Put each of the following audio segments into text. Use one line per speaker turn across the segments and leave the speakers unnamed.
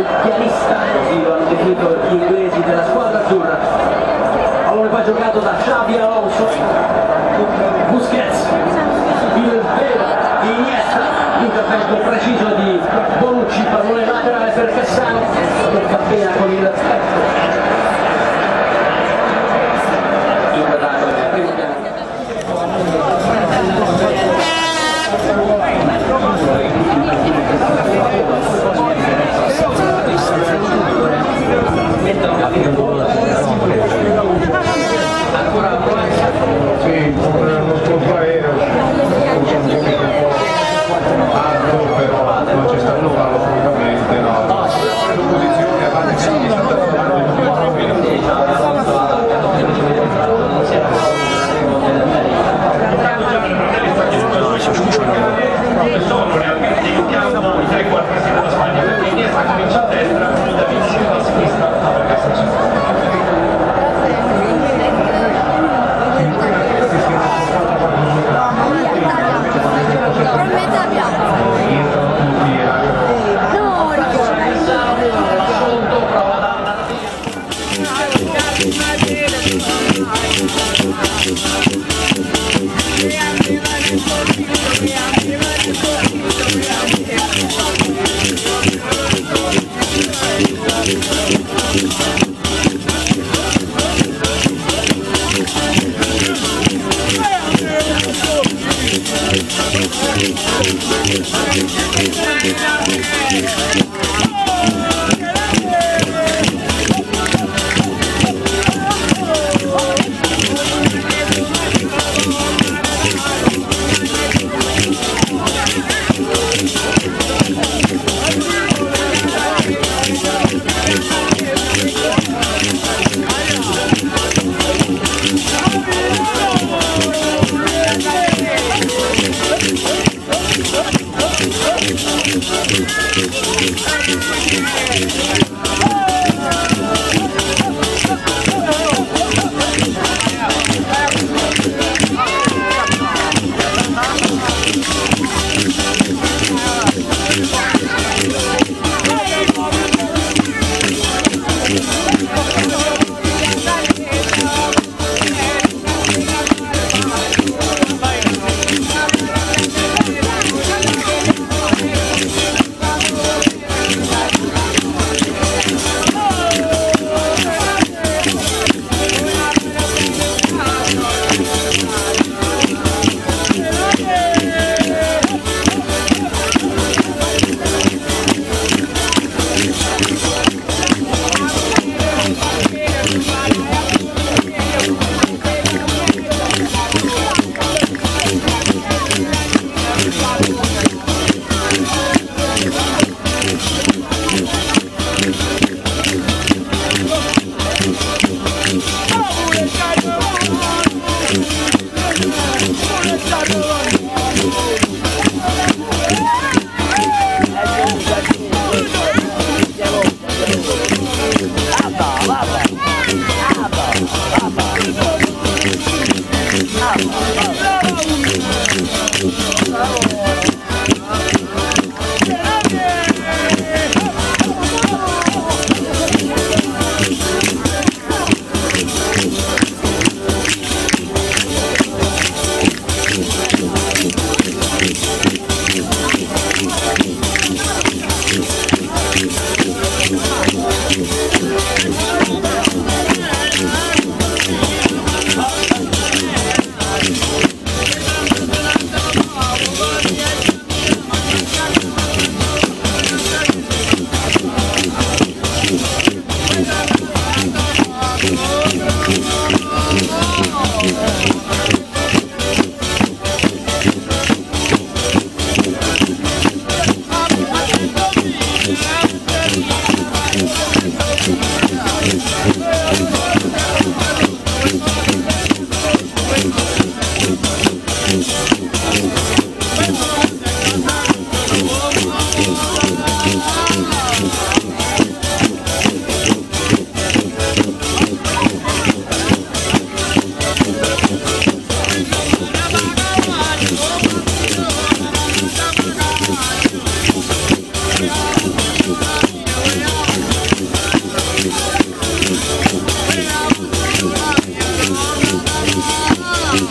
il pianista, così lo hanno definito gli inglesi della squadra azzurra. Pallone poi giocato da Xavi Alonso, Busquets, il vero di Iniesta, l'intervento preciso di Bonucci, pallone laterale per Cassano, tocca appena con il petto. Inquadrato
I
think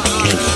Can't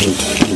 Thank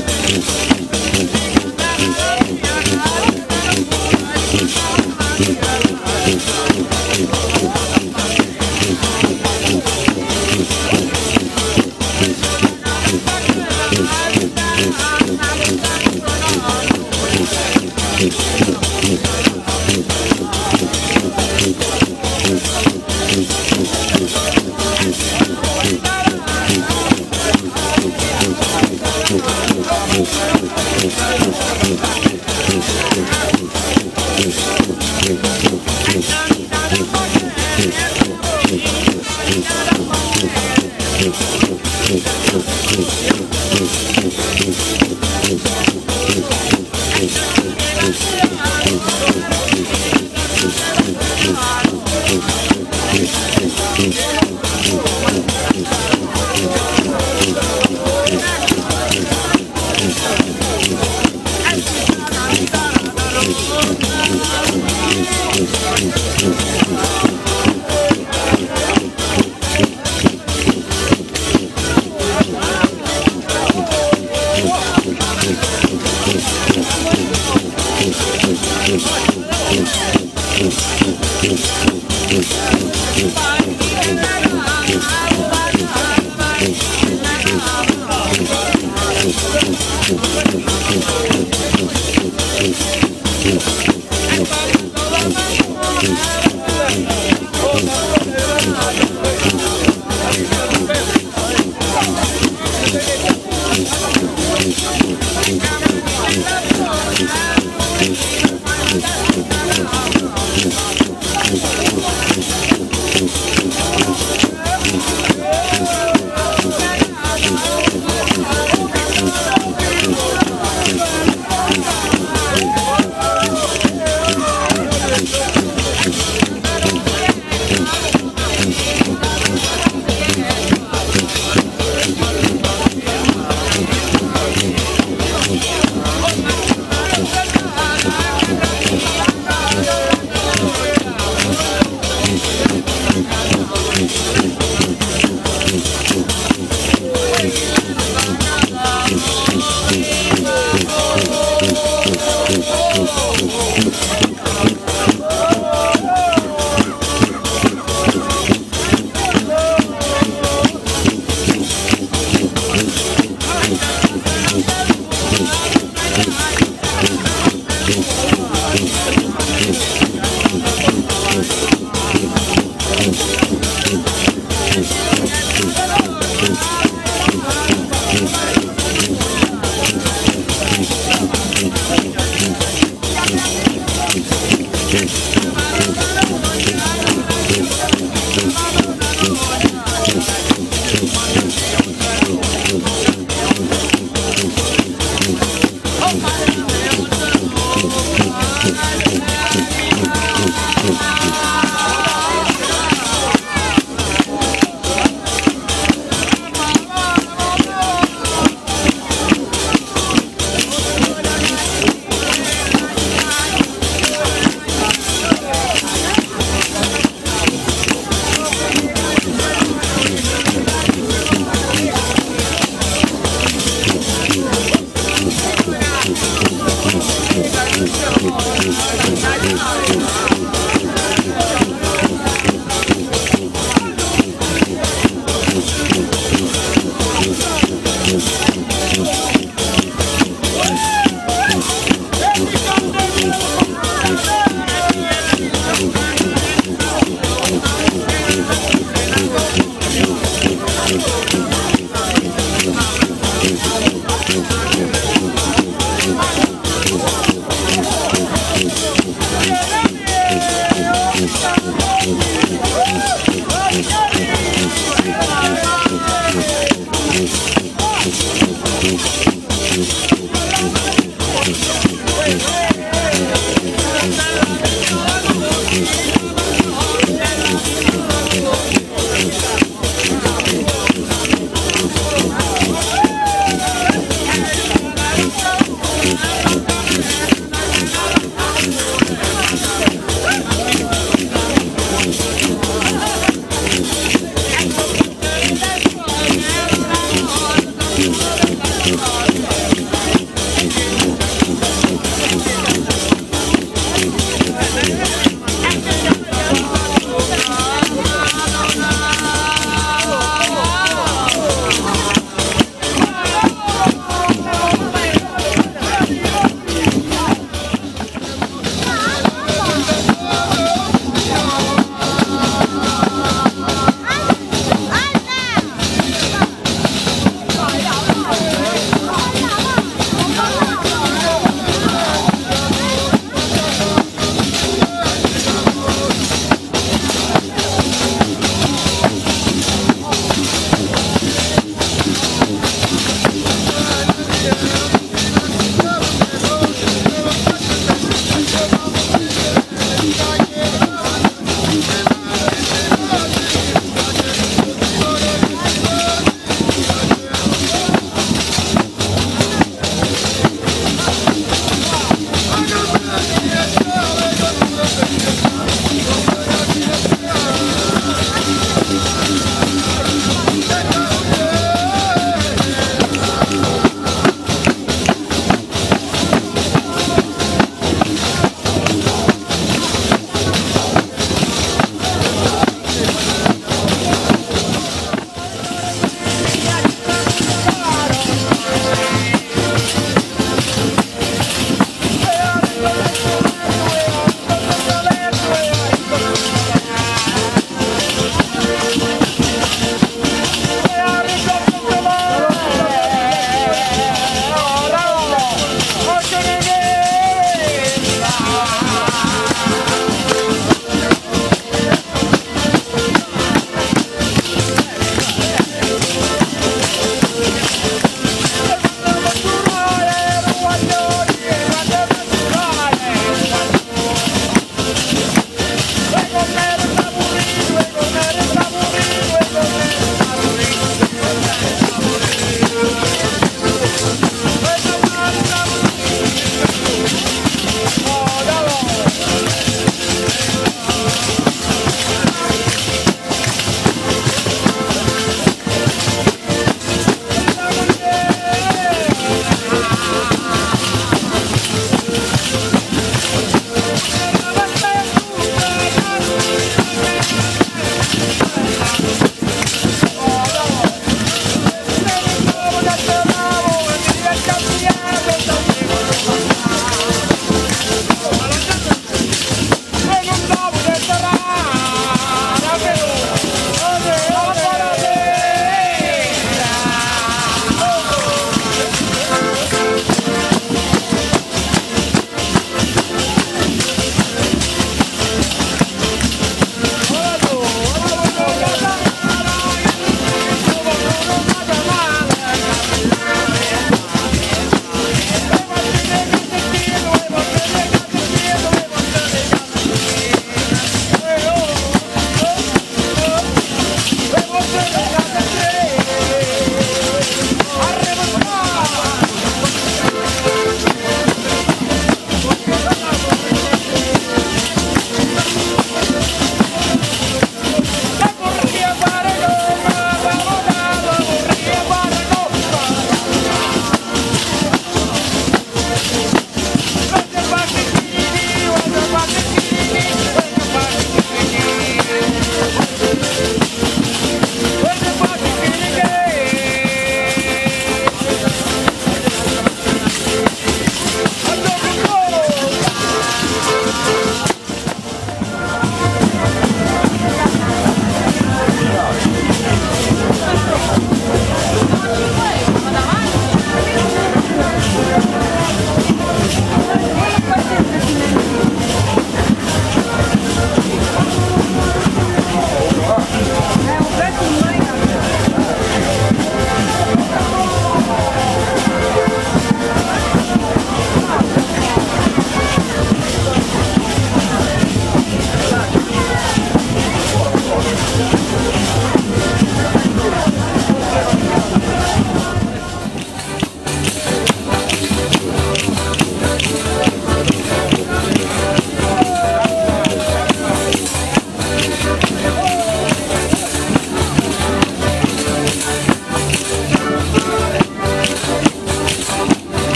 Peace.